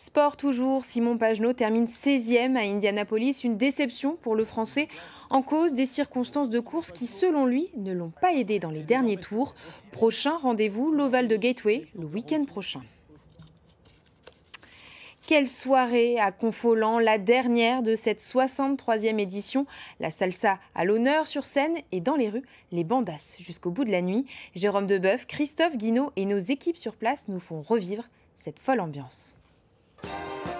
Sport toujours, Simon Pagenaud termine 16e à Indianapolis. Une déception pour le Français en cause des circonstances de course qui, selon lui, ne l'ont pas aidé dans les derniers tours. Prochain rendez-vous, l'Oval de Gateway, le week-end prochain. Quelle soirée à Confolant, la dernière de cette 63e édition. La salsa à l'honneur sur scène et dans les rues, les bandas jusqu'au bout de la nuit. Jérôme Debeuf, Christophe Guinaud et nos équipes sur place nous font revivre cette folle ambiance.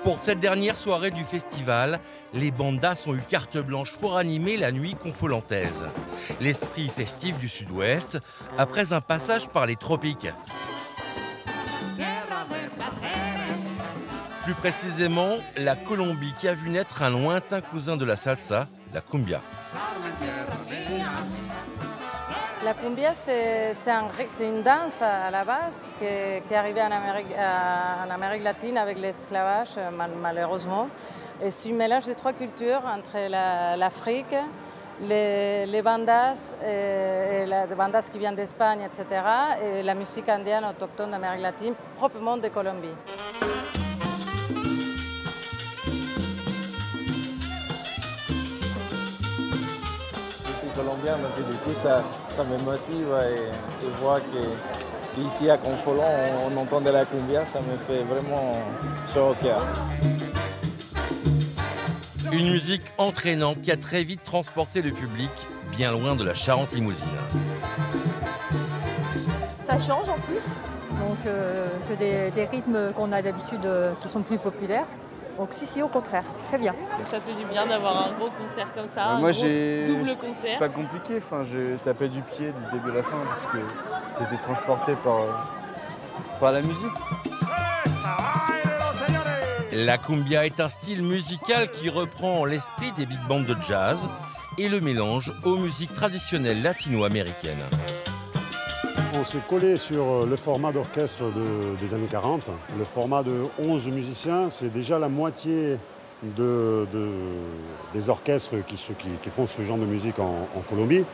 Pour cette dernière soirée du festival, les bandas ont eu carte blanche pour animer la nuit confolantaise. L'esprit festif du sud-ouest, après un passage par les tropiques. Plus précisément, la Colombie qui a vu naître un lointain cousin de la salsa, la cumbia. La cumbia, c'est une danse à la base qui, est arrivée en Amérique, latine avec l'esclavage, malheureusement. Et c'est un mélange de trois cultures entre l'Afrique, les, bandas, les bandas qui viennent d'Espagne, etc., et la musique indienne autochtone d'Amérique latine, proprement de Colombie. Colombien, donc du coup ça, ça me motive et, je vois qu'ici à Confolon on, on, entend de la cumbia, ça me fait vraiment chaud au cœur. Une musique entraînante qui a très vite transporté le public bien loin de la Charente limousine. Ça change en plus, donc euh, que des, rythmes qu'on a d'habitude euh, qui sont plus populaires. Donc si, si, au contraire, très bien. Ça fait du bien d'avoir un gros concert comme ça, moi, un double concert. C'est pas compliqué, enfin, je tapais du pied du début à la fin parce que j'étais transporté par, par la musique. La cumbia est un style musical qui reprend l'esprit des big bands de jazz et le mélange aux musiques traditionnelles latino-américaines. On s'est collé sur euh, le format d'orchestre des années 40. Le format de 11 musiciens, c'est déjà la moitié des orchestres qui, font ce genre de musique en, Colombie.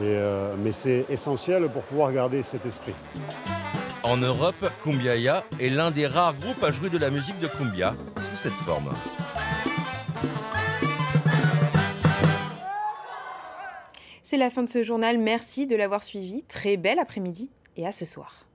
Euh, mais c'est essentiel pour pouvoir garder cet esprit. En Europe, Cumbiaya est l'un des rares groupes à jouer de la musique de cumbia sous cette forme. C'est la fin de ce journal. Merci de l'avoir suivi. Très bel après-midi et à ce soir.